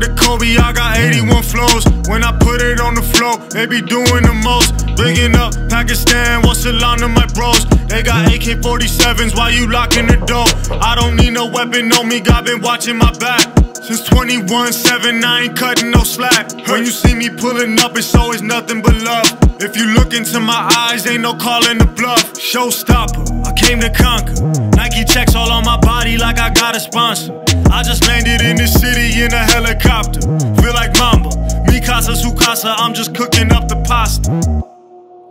To Kobe, I got 81 flows. When I put it on the floor, they be doing the most. Bigging up Pakistan, what's along to my bros? They got AK 47s while you locking the door. I don't need no weapon on me, God been watching my back. Since 21, 7, I ain't cutting no slack. When you see me pulling up, it's always nothing but love. If you look into my eyes, ain't no calling the bluff. Showstopper, I came to conquer. Nike checks all on my body like I got a sponsor. I just landed in the city in a helicopter. Feel like Mamba. Mi casa, su casa, I'm just cooking up the pasta.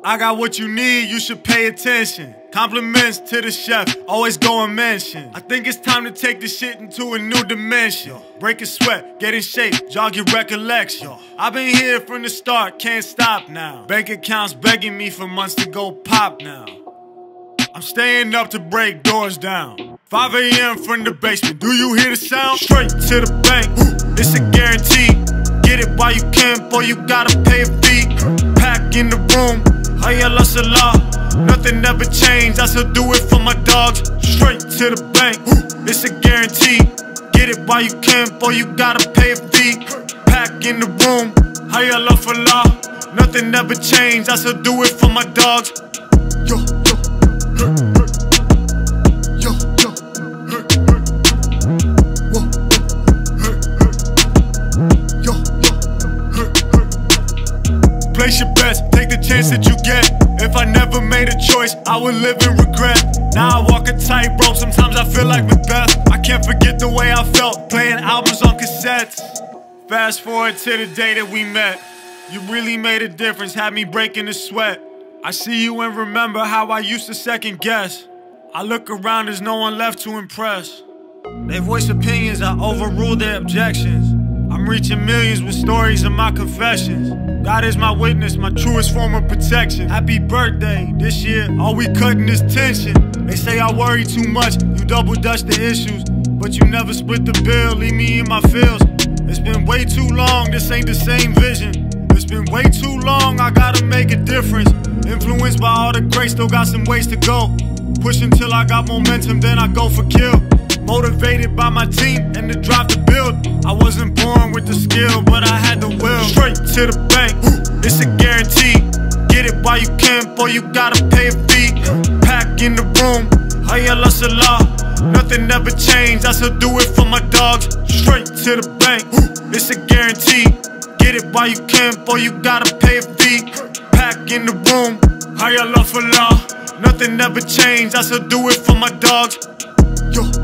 I got what you need, you should pay attention. Compliments to the chef, always go and mention. I think it's time to take this shit into a new dimension. Break a sweat, get in shape, jog your recollection. I've been here from the start, can't stop now. Bank accounts begging me for months to go pop now. I'm staying up to break doors down. 5 a.m. from the basement, do you hear the sound? Straight to the bank, it's a guarantee. Get it while you can, boy, you gotta pay a fee. Pack in the room, Hayya Salah. Nothing ever changed, I still do it for my dogs. Straight to the bank, it's a guarantee. Get it while you can, boy, you gotta pay a fee. Pack in the room, Hayya Salah. Nothing ever changed, I still do it for my dogs. Yo, yo. Place your bets, chance that you get. If I never made a choice, I would live in regret. Now I walk a tightrope, sometimes I feel like Macbeth. I can't forget the way I felt playing albums on cassettes. Fast forward to the day that we met. You really made a difference, had me breaking a sweat. I see you and remember how I used to second guess. I look around, there's no one left to impress. They voice opinions, I overrule their objections. I'm reaching millions with stories and my confessions. God is my witness, my truest form of protection. Happy birthday, this year, all we cutting is tension. They say I worry too much, you double dutch the issues. But you never split the bill, leave me in my feels. It's been way too long, this ain't the same vision. It's been way too long, I gotta make a difference. Influenced by all the greats, still got some ways to go. Push until I got momentum, then I go for kill. Motivated by my team and the drive to build. I wasn't born with the skill, but I had the will. Straight to the bank, it's a guarantee. Get it while you can, boy, you gotta pay a fee. Pack in the room, Hayya Salah. Nothing ever changed, I still do it for my dogs. Straight to the bank, it's a guarantee. Get it while you can, boy, you gotta pay a fee. Pack in the room, Hayya Salah. Nothing ever changed, I still do it for my dogs. Yo.